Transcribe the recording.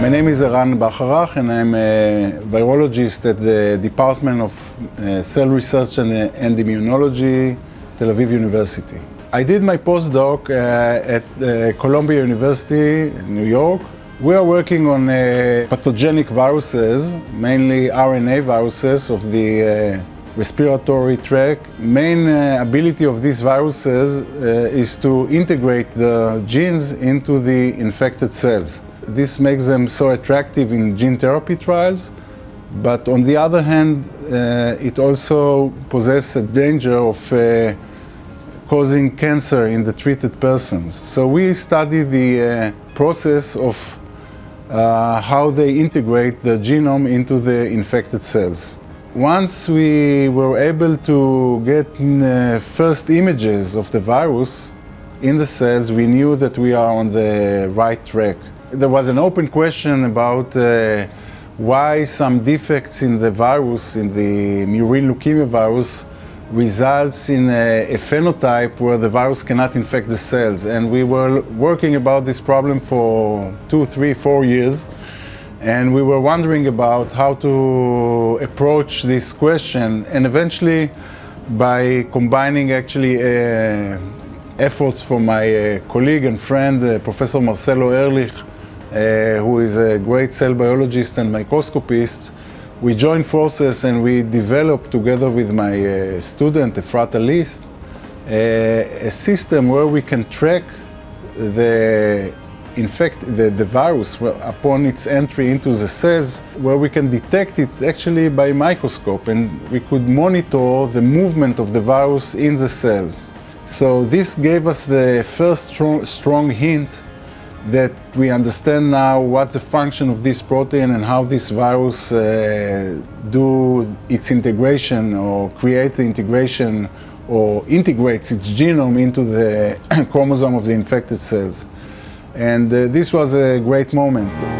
My name is Eran Bacharach and I'm a virologist at the Department of uh, Cell Research and, uh, Immunology, Tel Aviv University. I did my postdoc uh, at uh, Columbia University, New York. We are working on uh, pathogenic viruses, mainly RNA viruses of the uh, respiratory tract. Main ability of these viruses is to integrate the genes into the infected cells this makes them so attractive in gene therapy trials. But on the other hand, uh, it also possesses a danger of uh, causing cancer in the treated persons. So we study the uh, process of uh, how they integrate the genome into the infected cells. Once we were able to get uh, first images of the virus in the cells, we knew that we are on the right track. There was an open question about uh, why some defects in the virus, in the murine leukemia virus, results in a, a, phenotype where the virus cannot infect the cells. And we were working about this problem for two, three, four years. And we were wondering about how to approach this question. And eventually, by combining actually uh, efforts from my uh, colleague and friend, uh, Professor Marcelo Ehrlich, uh, who is a great cell biologist and microscopist, we joined forces and we developed together with my uh, student, Efrat Elis, uh, a system where we can track the infect the, the virus upon its entry into the cells where we can detect it actually by microscope and we could monitor the movement of the virus in the cells. So this gave us the first strong, strong hint that we understand now what's the function of this protein and how this virus uh, do its integration or create the integration or integrates its genome into the chromosome of the infected cells. And uh, this was a great moment.